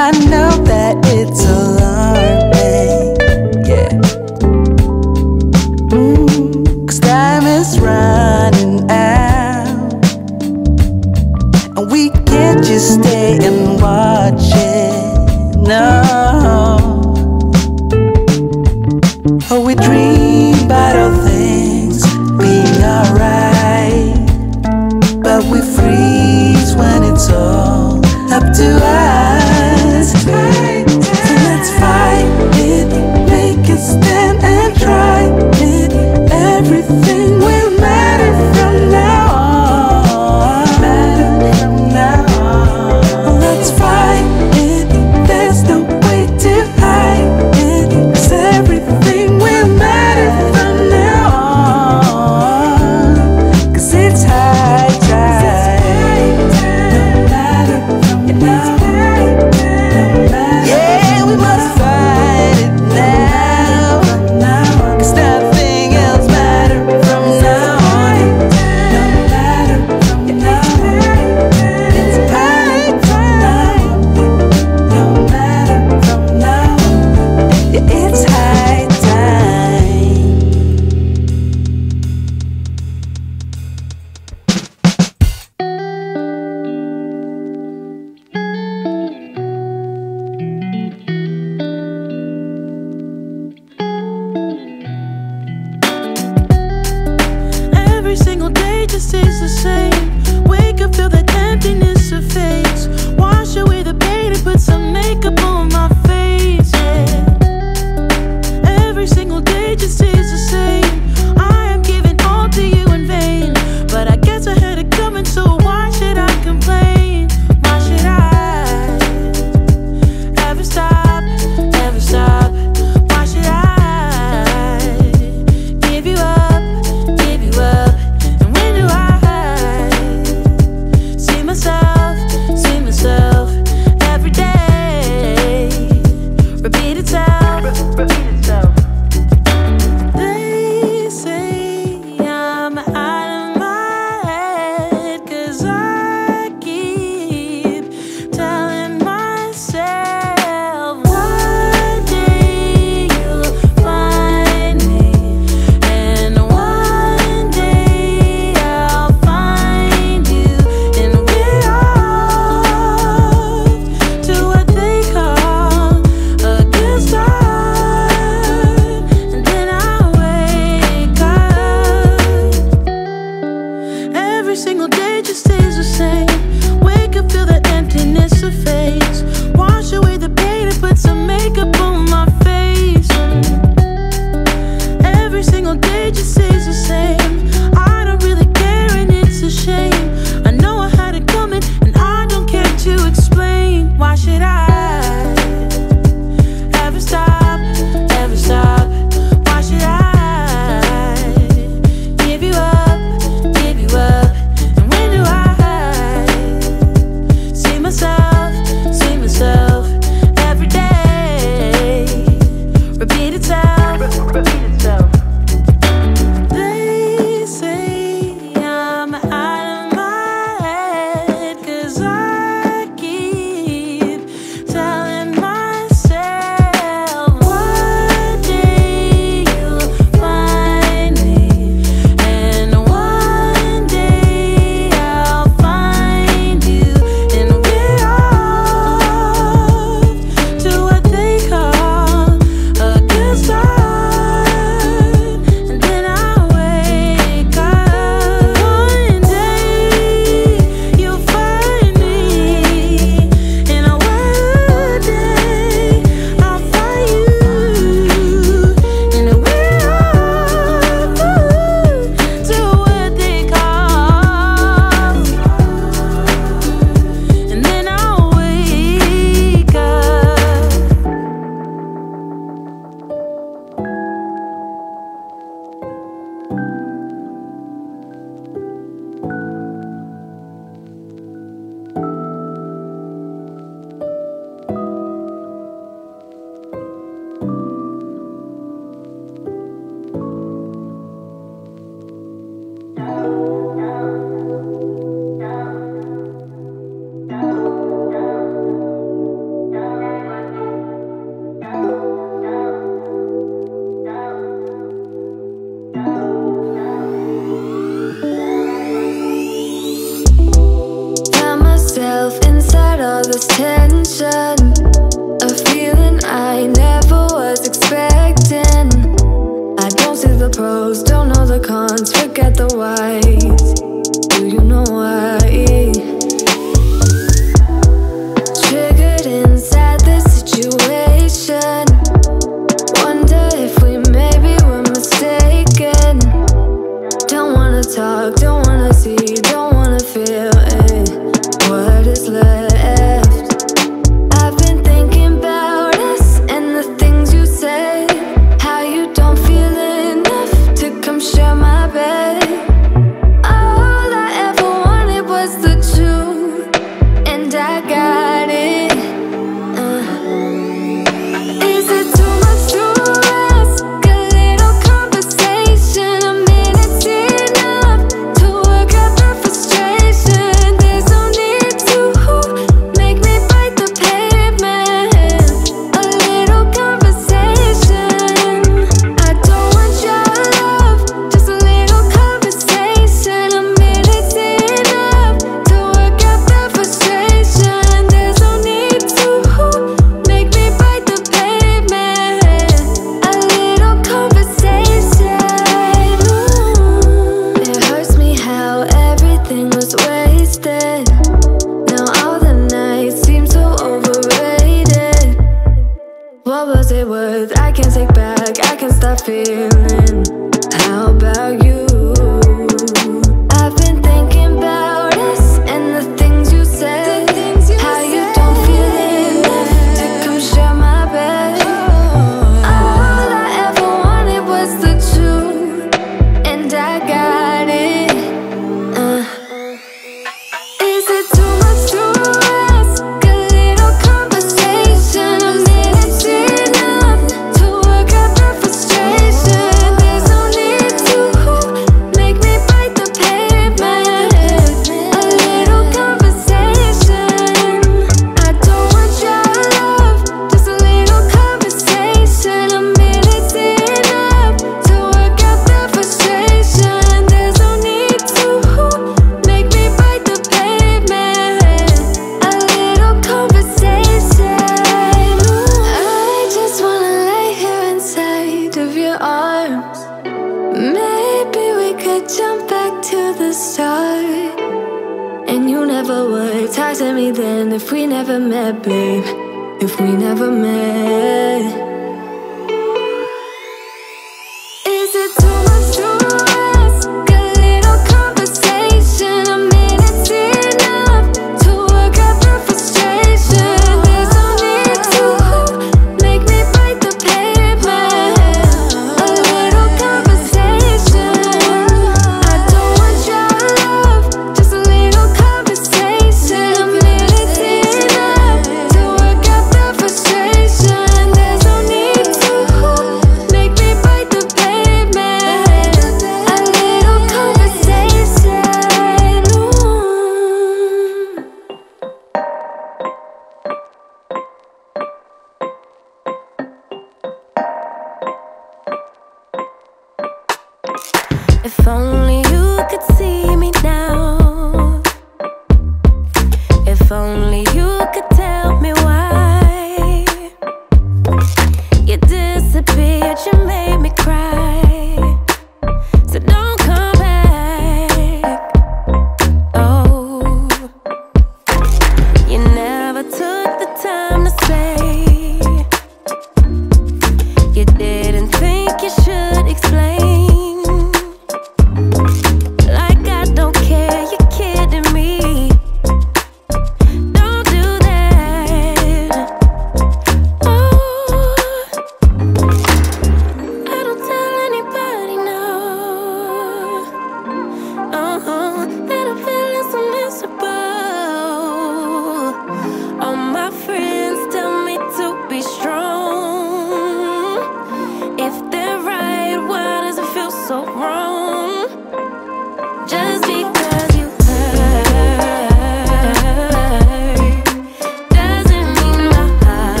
I know that it's alarming. Yeah. Mm, Cause time is running out. And we can't just stay and watch it. No. Oh, we dream about things being alright. But we freeze when it's all up to us.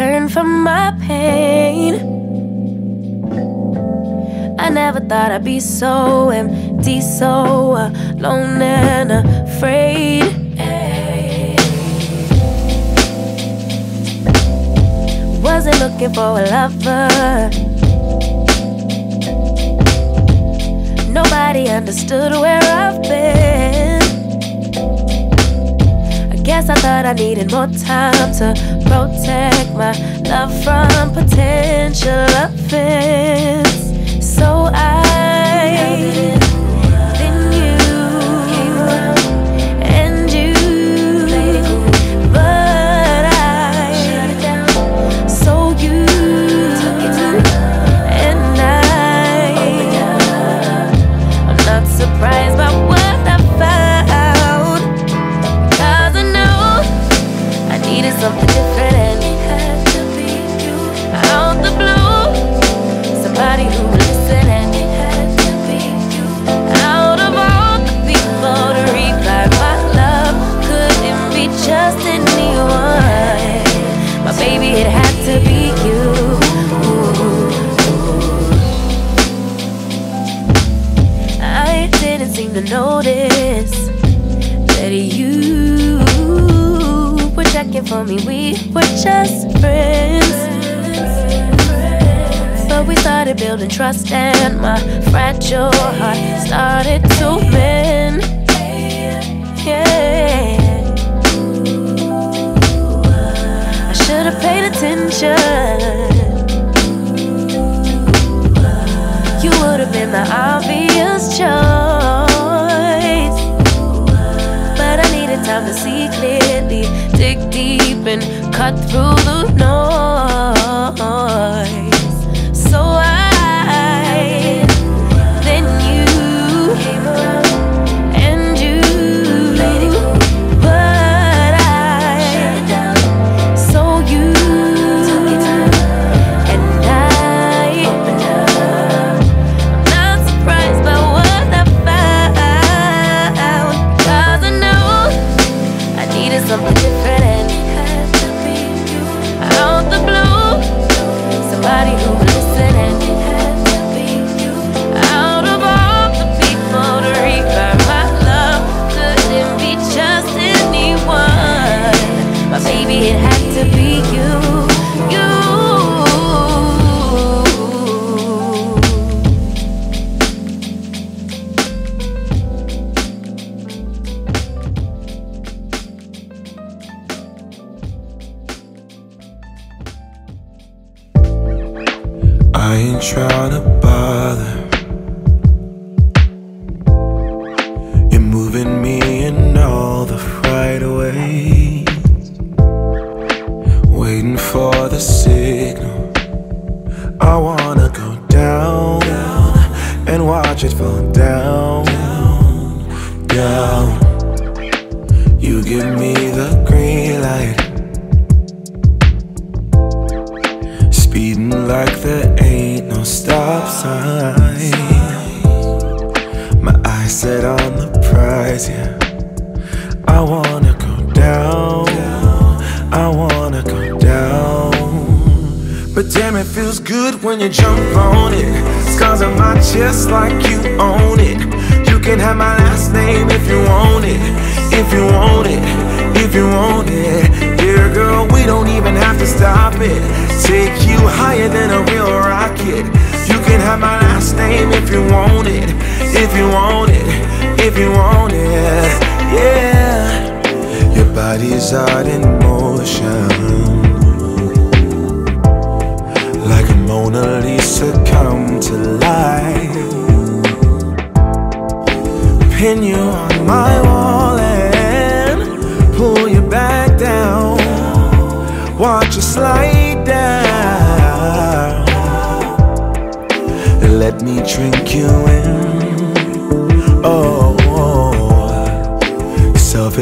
turn from my pain. I never thought I'd be so empty, so alone and afraid. Wasn't looking for a lover. Nobody understood where I've been. I guess I thought I needed more time to protect my love from potential offense. So I.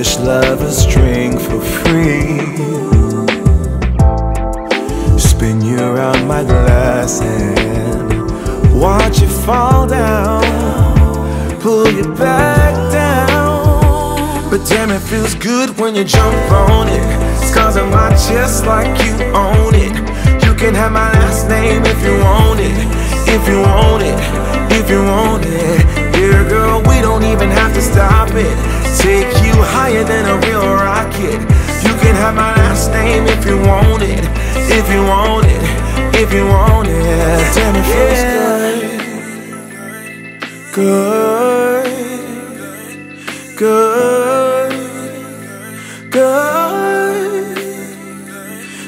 selfish lovers drink for free. Spin you around my glass and Watch you fall down. Pull you back down. But damn it feels good when you jump on it. Scars on my chest like you own it. You can have my last name if you want it. If you want it, if you want it here, girl, we don't even have to stop it. Take you higher than a real rocket. You can have my last name if you want it If you want it, if you want it. Damn, it feels good Good. Good. Good.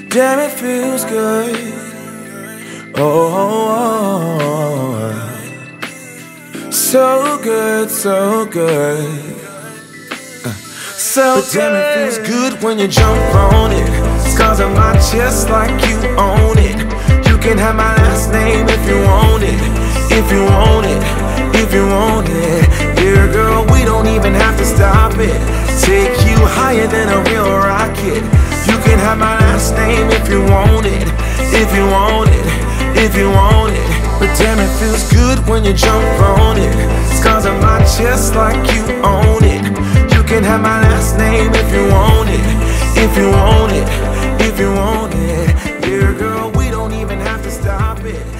Damn, it feels good. Oh. oh, oh so good, so good. Uh, so but damn, it feels good when you jump on it. Scars on my chest like you own it. You can have my last name if you want it. If you want it, if you want it. Dear girl, we don't even have to stop it. Take you higher than a real rocket. You can have my last name if you want it. If you want it, if you want it. But damn, it feels good when you jump on it. Scars on my chest like you own it. You can have my last name if you want it. If you want it, if you want it. Dear girl, we don't even have to stop it.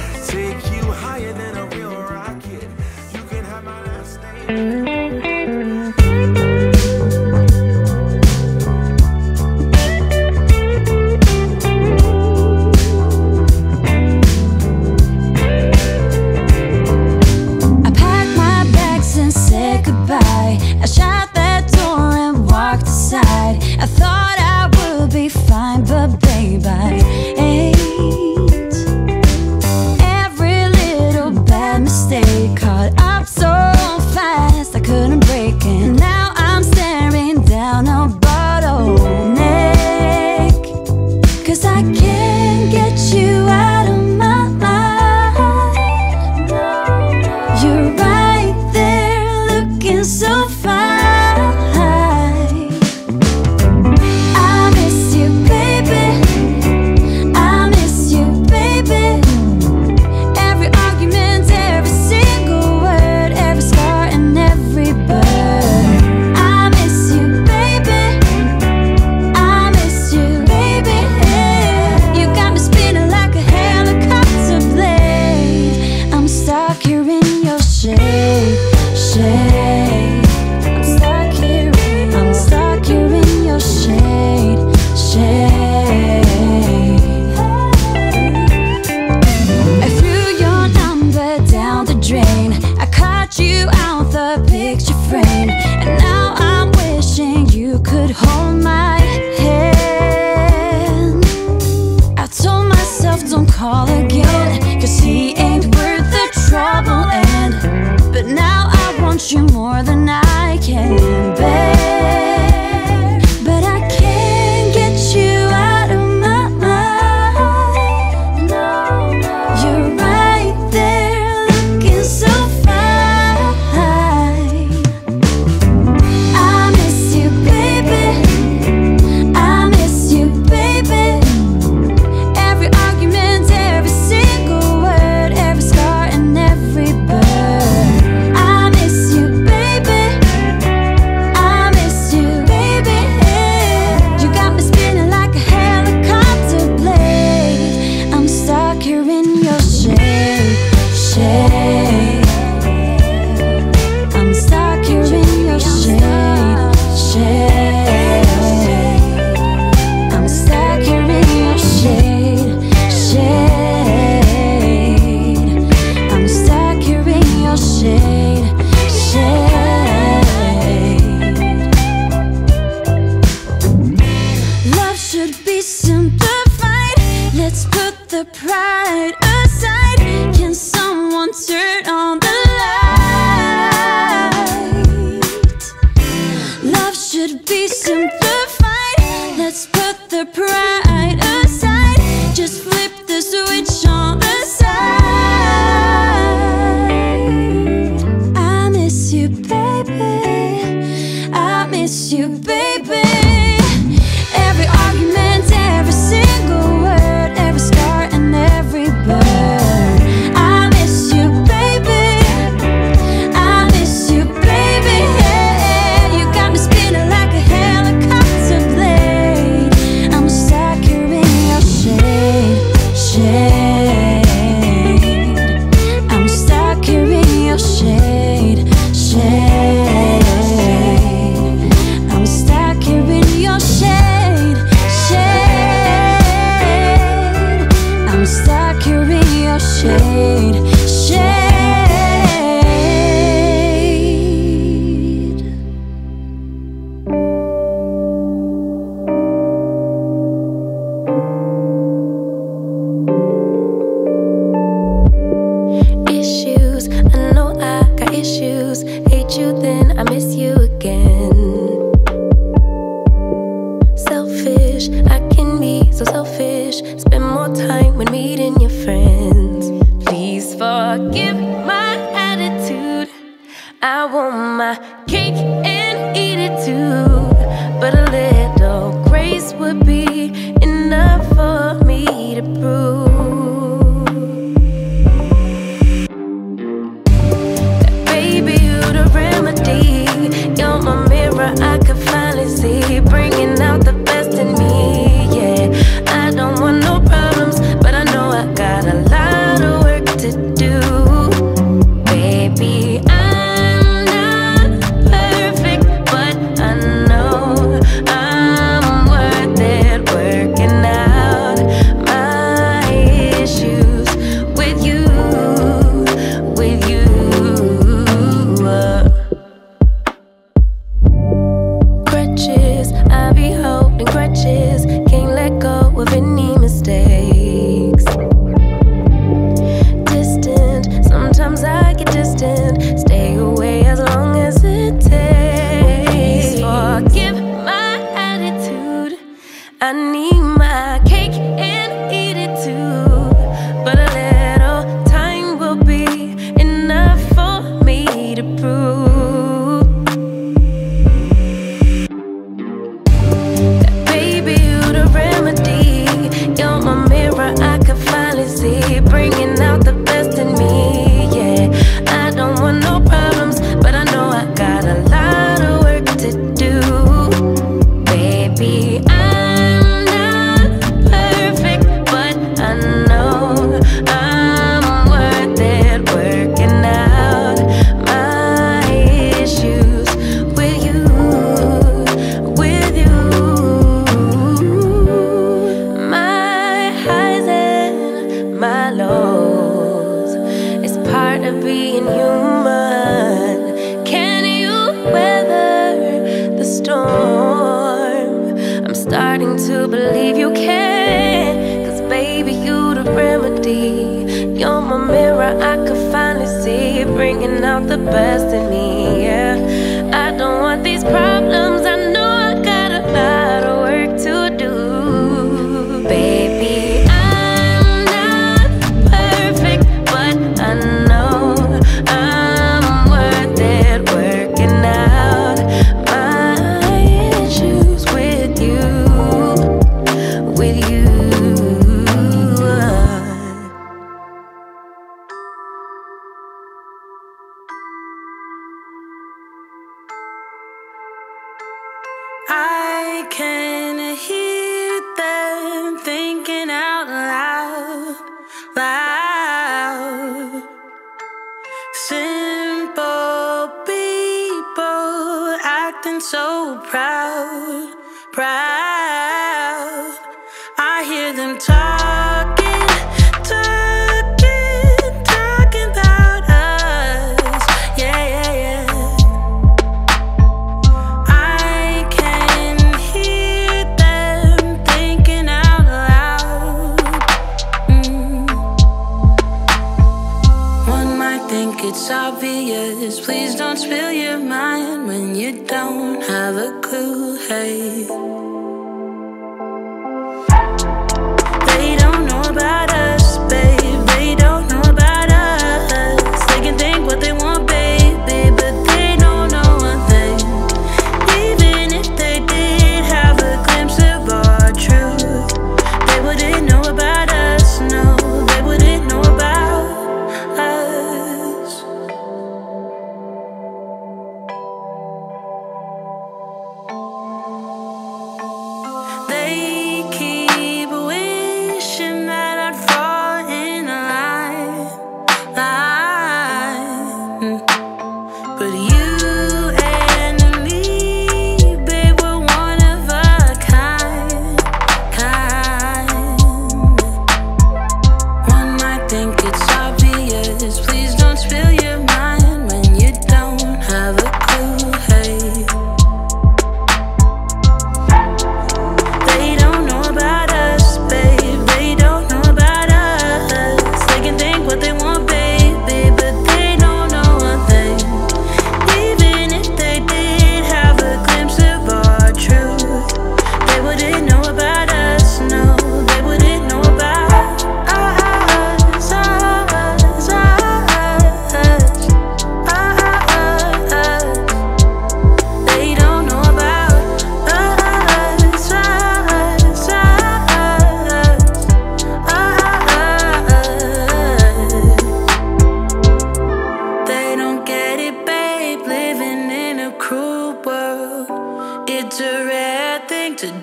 it's obvious. Please don't spill your mind when you don't have a clue. Hey.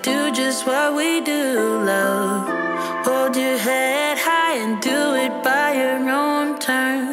do just what we do, love. Hold your head high and do it by your own terms.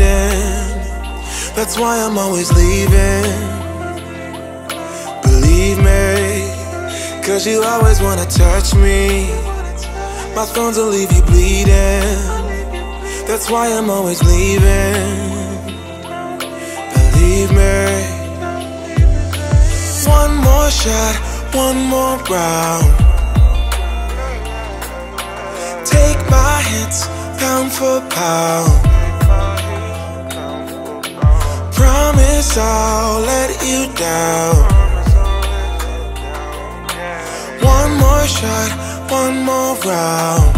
bleeding. That's why I'm always leaving. Believe me, cause you always wanna touch me. My thorns will leave you bleeding. That's why I'm always leaving. Believe me. One more shot, one more round. Take my hits pound for pound. promise I'll let you down. One more shot, one more round.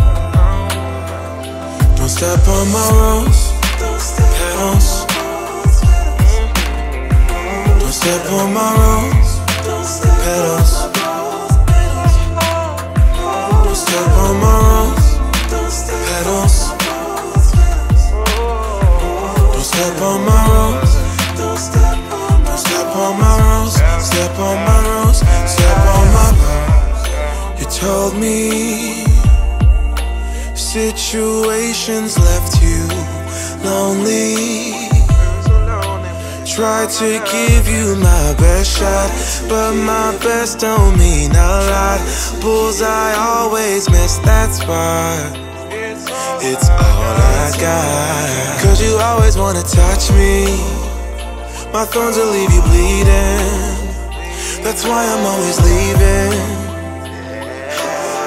Don't step on my rose, petals. Don't step on my rose, petals. Don't step on my rose, petals. Don't step on my on my rose, step on my rose. You told me situations left you lonely. Tried to give you my best shot, but my best don't mean a lot. Bullseye always miss that spot. It's all I got. Cause you always wanna touch me. My thorns will leave you bleeding. That's why I'm always leaving.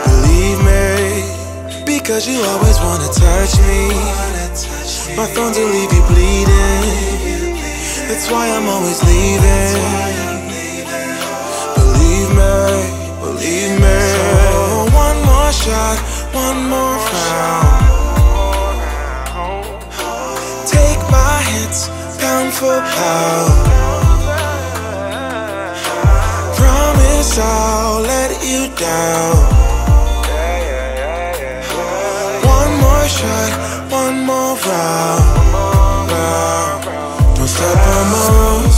Believe me Because you always wanna touch me. My thorns will leave you bleeding. That's why I'm always leaving. Believe me, believe me. So One more shot, one more round. Take my hits, pound for pound. guess I'll let you down One more shot, one more round. Don't stop on my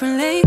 differently.